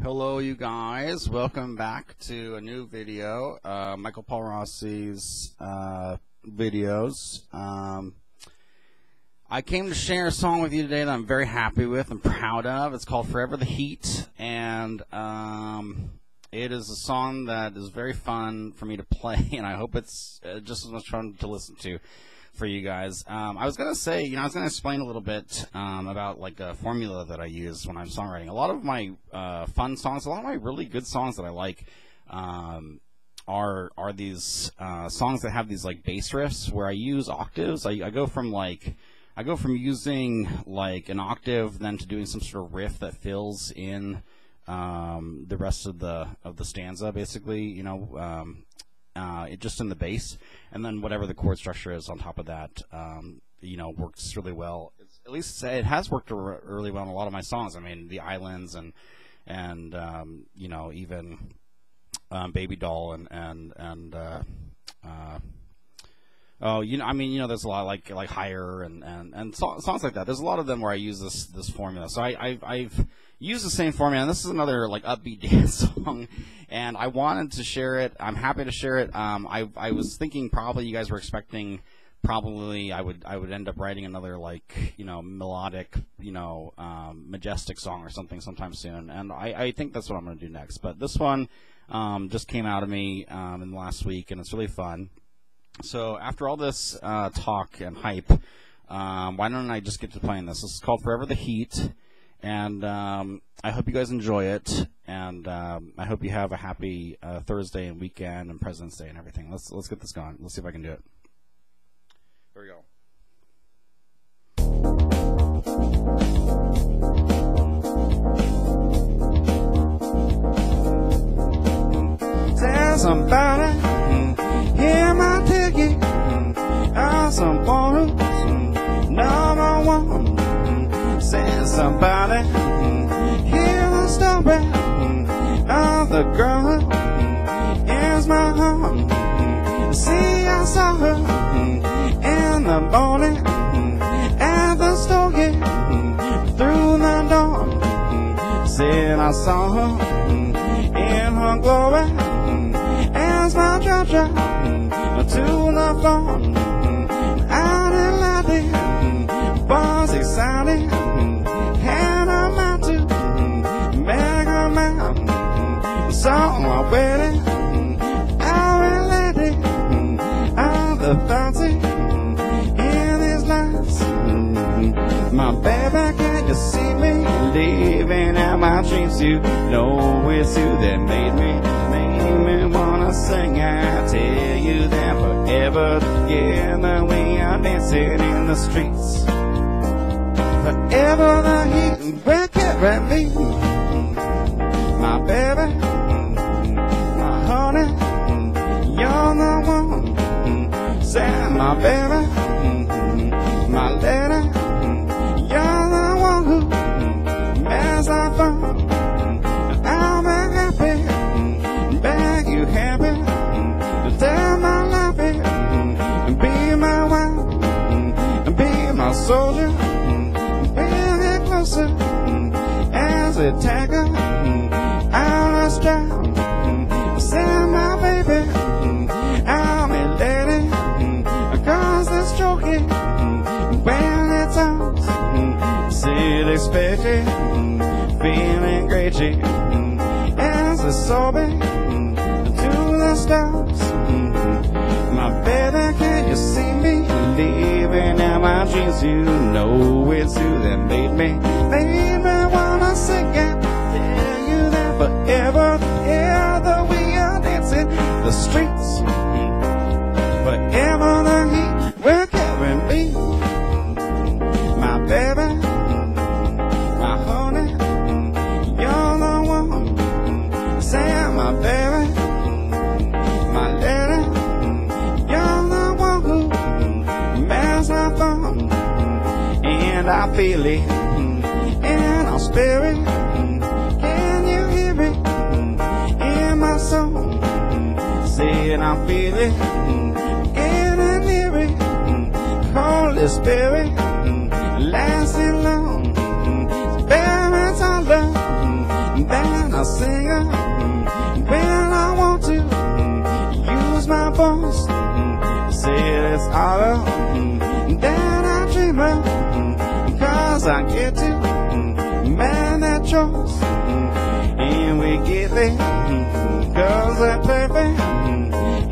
Hello, you guys. Welcome back to a new video, uh, Michael Paul Rossi's uh, videos. Um, I came to share a song with you today that I'm very happy with and proud of. It's called Forever the Heat, and um, it is a song that is very fun for me to play, and I hope it's uh, just as much fun to listen to for you guys. Um, I was gonna say, you know, I was gonna explain a little bit um, about like a formula that I use when I'm songwriting. A lot of my uh, fun songs, a lot of my really good songs that I like, um, are are these uh, songs that have these like bass riffs where I use octaves. I, I go from like I go from using like an octave then to doing some sort of riff that fills in um, the rest of the of the stanza, basically. You know, um, uh, it just in the bass, and then whatever the chord structure is on top of that, um, you know, works really well. It's, at least it has worked really well in a lot of my songs. I mean, the islands and and um, you know even um, Baby Doll and and and uh, uh, oh, you know, I mean, you know, there's a lot like like higher and and and so, songs like that. There's a lot of them where I use this this formula. So I I've, I've used the same formula. And this is another like upbeat dance song, and I wanted to share it. I'm happy to share it. Um, I I was thinking probably you guys were expecting probably I would I would end up writing another like you know melodic you know um, majestic song or something sometime soon, and I, I think that's what I'm going to do next. But this one um, just came out of me um, in the last week, and it's really fun. So after all this uh, talk and hype, um, why don't I just get to playing this? This is called Forever the Heat, and um, I hope you guys enjoy it, and um, I hope you have a happy uh, Thursday and weekend and President's Day and everything. Let's let's get this going. Let's see if I can do it. Here we go. Tell somebody, somebody, mm. hear the story mm, of the girl. Mm. Is my home. See, I saw her in the morning. At the store, through the door. Said I saw her in her glory. As my Georgia to the phone. Man. So mm, I waited, I related, all the fancy mm, in these lights. Mm, my baby, can you see me living out my dreams? You know it's you that made me, made me wanna sing. I tell you that forever together we are dancing in the streets. Forever the heat will carry me. My baby, mm-hmm. my lady, mm-hmm. you're the one who makes I fall. I'll happy, beg you happy, mm-hmm. tell my life it, be my wife, be my soldier, it closer. As we tackle Spacey, feeling mm, great, mm, as a sobbing mm, to the stars. My baby, can you see me living out my dreams? You know it's you that made me, made me wanna sing and tell you that forever, feel it in our spirit. Can you hear it in my soul? See it, I feel it. Can I hear it? Holy Spirit, lasting long. Balance our love, Then I sing it When I want to use my voice, say it's all. And we get there, cause we're perfect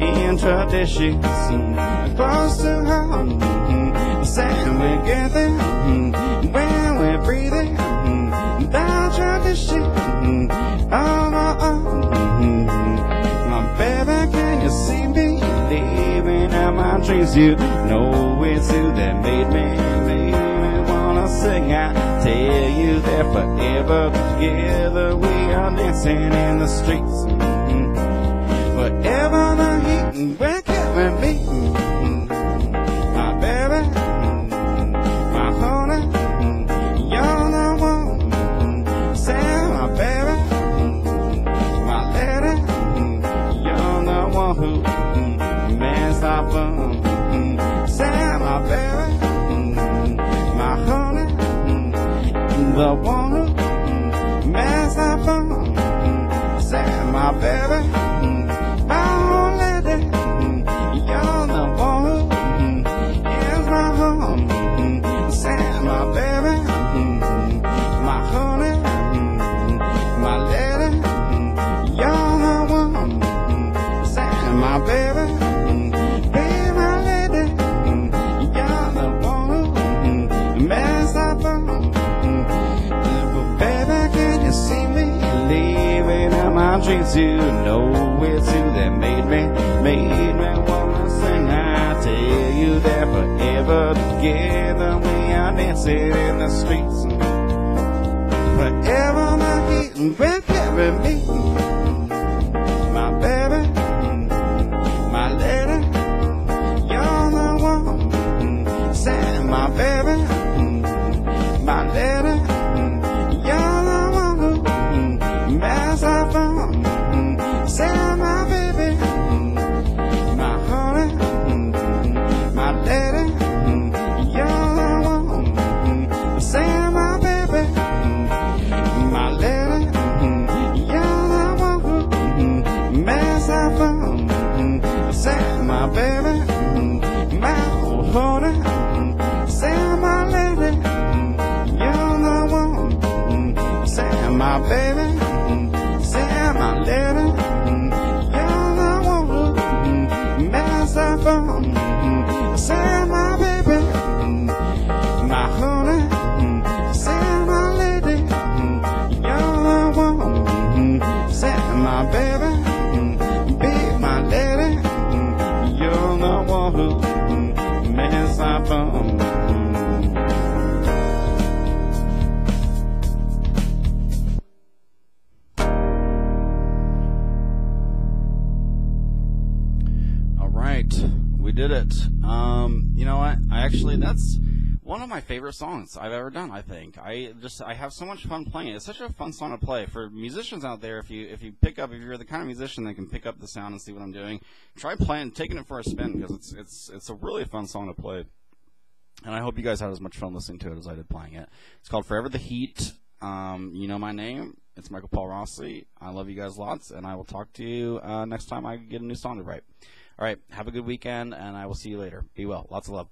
in traditions. Close to home, say we get there, when we're breathing, that tradition. Oh, oh, oh. My baby, can you see me living out my dreams? You know it's you that made me, sing. I tell you that forever together we are dancing in the streets. Mm-hmm. Whatever the heat, we're carrying me. The dreams? You know it's you that made me, made me wanna sing. I tell you that forever together we are dancing in the streets. Forever the heat will carry Say my baby, my honey, my lady, you're the one. Say my baby, my lady, you're the one who makes fun. Say my baby, my honey, say my lady, you're the one. Say my baby, Say my baby, my honey, say my lady, you're the one. My baby, mm, be my lady, mm, you're the one who actually that's one of my favorite songs I've ever done. I think I just I have so much fun playing it. It's such a fun song to play for musicians out there. If you if you pick up if you're the kind of musician that can pick up the sound and see what I'm doing, try playing taking it for a spin because it's it's it's a really fun song to play. And I hope you guys had as much fun listening to it as I did playing it. It's called Forever the Heat. Um, you know my name. It's Michael Paul Rossi. I love you guys lots, and I will talk to you uh, next time I get a new song to write. All right, have a good weekend, and I will see you later. Be well. Lots of love.